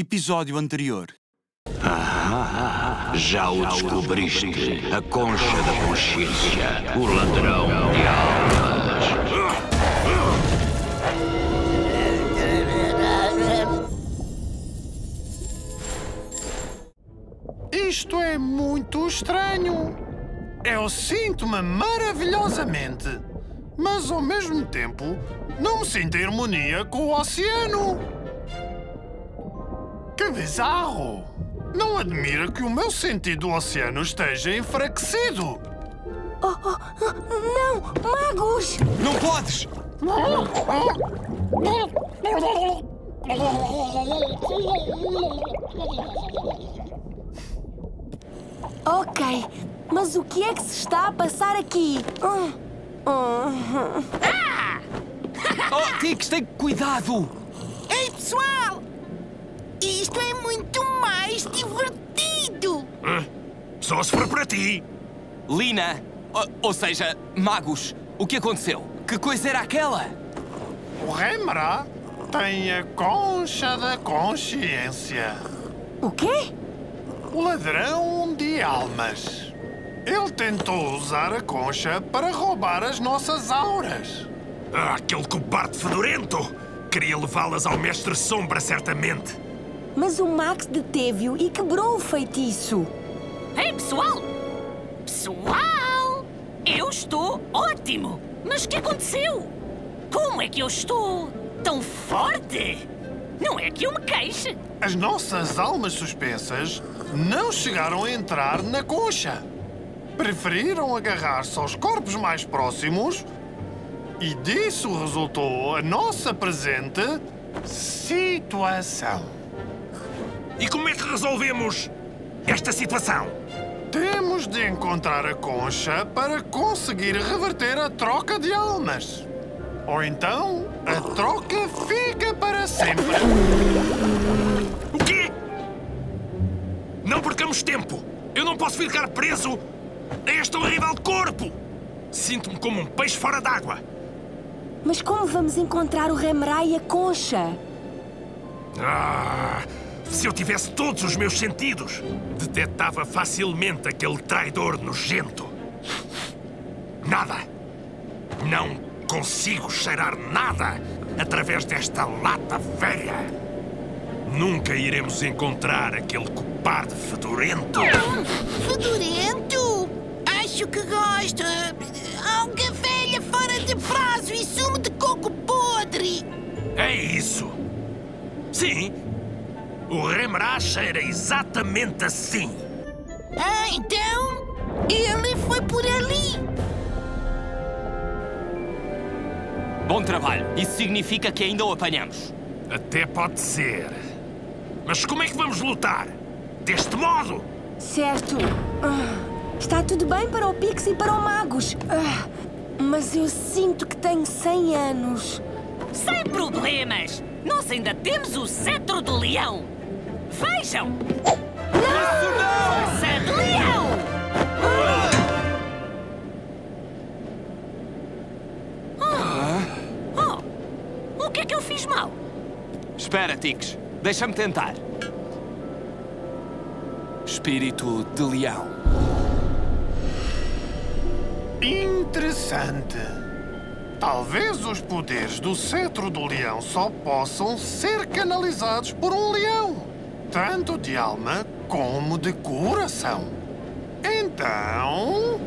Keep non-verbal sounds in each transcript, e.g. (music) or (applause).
Episódio anterior. Já o descobriste, a concha da consciência, o ladrão de almas. Isto é muito estranho. Eu sinto-me maravilhosamente, mas ao mesmo tempo não me sinto em harmonia com o oceano. Bizarro! Não admira que o meu sentido do oceano esteja enfraquecido. Oh, oh, não! Magos! Não podes! Ok, mas o que é que se está a passar aqui? Hum. Oh, Tix, tem cuidado! Ei, pessoal! Isto é muito mais divertido! Só se for para ti. Lina, ou, ou seja, magos, o que aconteceu? Que coisa era aquela? O Remra tem a concha da consciência. O quê? O ladrão de almas. Ele tentou usar a concha para roubar as nossas auras. Ah, aquele cobarde fedorento! Queria levá-las ao Mestre Sombra, certamente. Mas o Max deteve-o e quebrou o feitiço. Ei, pessoal! Pessoal! Eu estou ótimo! Mas o que aconteceu? Como é que eu estou tão forte? Não é que eu me queixe. As nossas almas suspensas não chegaram a entrar na concha. Preferiram agarrar-se aos corpos mais próximos e disso resultou a nossa presente situação. E como é que resolvemos esta situação? Temos de encontrar a concha para conseguir reverter a troca de almas. Ou então, a troca fica para sempre. O quê? Não percamos tempo! Eu não posso ficar preso a este horrível corpo! Sinto-me como um peixe fora d'água. Mas como vamos encontrar o Remra e a concha? Ah, se eu tivesse todos os meus sentidos, detectava facilmente aquele traidor nojento. Nada. Não consigo cheirar nada através desta lata velha. Nunca iremos encontrar aquele cobarde fedorento. Fedorento! Acho que gosto. Alga velha fora de prazo e sumo de coco podre. É isso. Sim. O Remrá cheira exatamente assim. Ah, então ele foi por ali. Bom trabalho. Isso significa que ainda o apanhamos. Até pode ser. Mas como é que vamos lutar? Deste modo? Certo. Ah, está tudo bem para o Pix e para o Magos. Ah, mas eu sinto que tenho 100 anos. Sem problemas. Nós ainda temos o cetro do leão. Vejam! Força de leão! Oh. oh, o que é que eu fiz mal? Espera, Tix. Deixa-me tentar. Espírito de leão. Interessante. Talvez os poderes do cetro do leão só possam ser canalizados por um leão, tanto de alma como de coração. Então,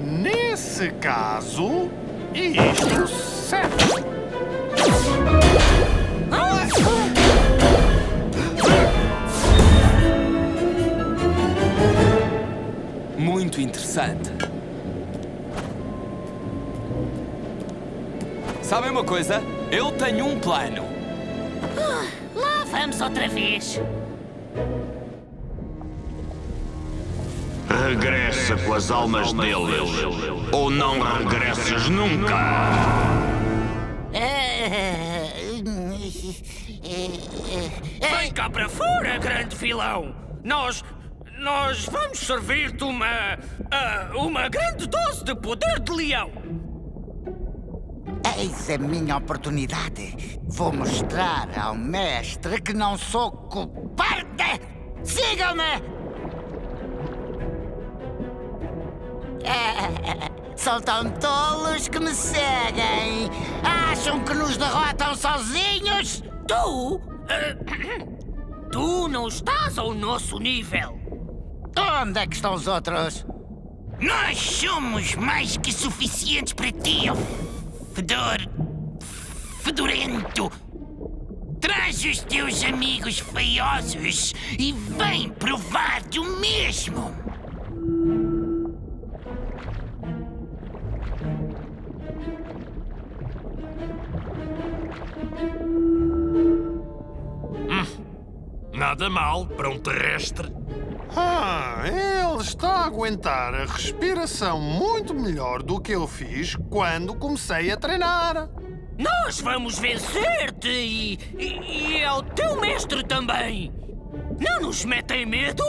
nesse caso, isto serve. Muito interessante. Sabem uma coisa? Eu tenho um plano. Lá vamos outra vez. Regressa com as almas deles. Ou não regresses nunca. Vem cá para fora, grande vilão! Nós. Nós vamos servir-te uma. ah, uma grande dose de poder de leão! Eis a minha oportunidade. Vou mostrar ao mestre que não sou cobarde. Sigam-me! São tão tolos que me seguem. Acham que nos derrotam sozinhos? Tu? tu não estás ao nosso nível. Onde é que estão os outros? Nós somos mais que suficientes para ti, fedor. fedorento. Traz os teus amigos feiosos e vem provar-te o mesmo. Nada mal para um terrestre. Ah, ele está a aguentar a respiração muito melhor do que eu fiz quando comecei a treinar. Nós vamos vencer-te e, e, e ao teu mestre também. Não nos metem medo?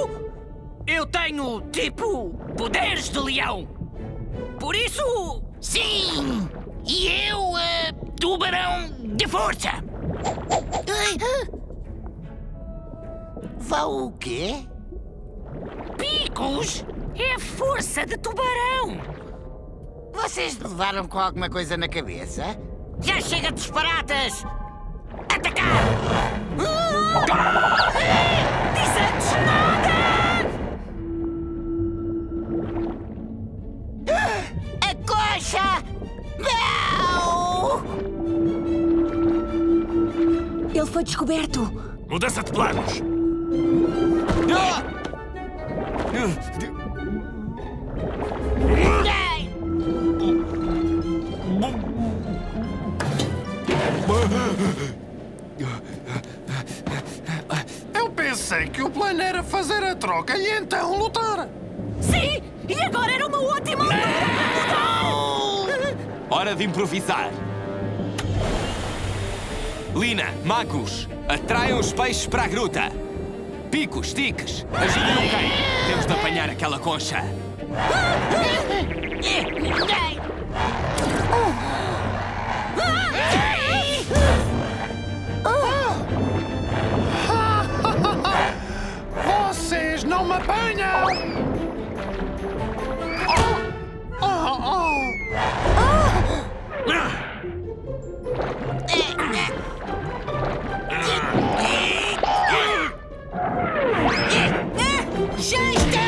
Eu tenho, tipo, poderes de leão. Por isso, Sim! E eu, eh, tubarão de força. Vá o quê? picos é força de tubarão. Vocês levaram com alguma coisa na cabeça? Já chega de disparatas! Atacar! Diz antes nada! A coxa! Não! Ele foi descoberto. Mudança de planos. Eu pensei que o plano era fazer a troca e então lutar. Sim! E agora era uma ótima Hora de improvisar. Lina, Magus, atraiam os peixes para a gruta. Picos, tiques, ajudem o? Temos de apanhar aquela concha. Já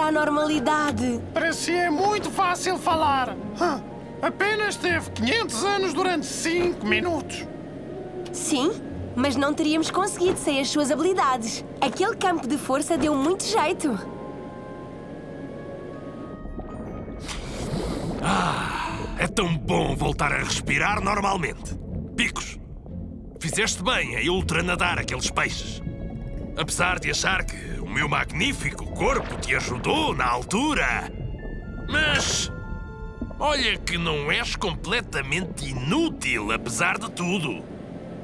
voltar à normalidade. Para si é muito fácil falar. Apenas teve 500 anos durante 5 minutos. Sim, mas não teríamos conseguido sem as suas habilidades. Aquele campo de força deu muito jeito. É tão bom voltar a respirar normalmente. Picos, fizeste bem em ultranadar aqueles peixes. Apesar de achar que meu magnífico corpo te ajudou na altura. Mas. Olha que não és completamente inútil, apesar de tudo.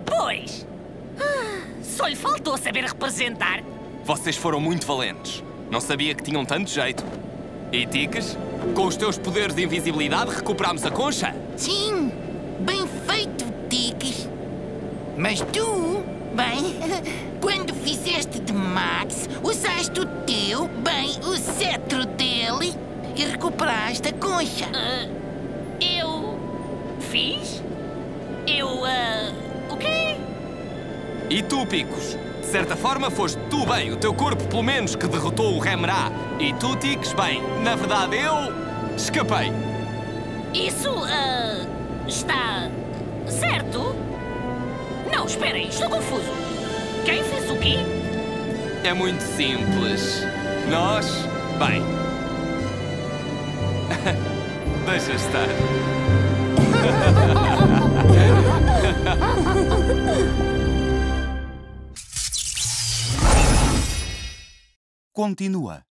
Pois! Ah, Só lhe faltou saber representar. Vocês foram muito valentes. Não sabia que tinham tanto jeito. E Tiques, com os teus poderes de invisibilidade recuperámos a concha? Sim! Bem feito, Tiques. Mas tu Bem, (laughs) quando fizeste de Max, usaste o teu, bem, o cetro dele e recuperaste a concha. Ah, eu. fiz? Eu. ah, o quê? E tu, Picos? De certa forma, foste tu bem, o teu corpo, pelo menos, que derrotou o Remra. E tu, Ticos, bem, na verdade, eu. escapei. Isso. ah, está. certo? Não, esperem, estou confuso. Quem fez o quê? É muito simples. Nós, bem. (laughs) Deixa estar. Continua.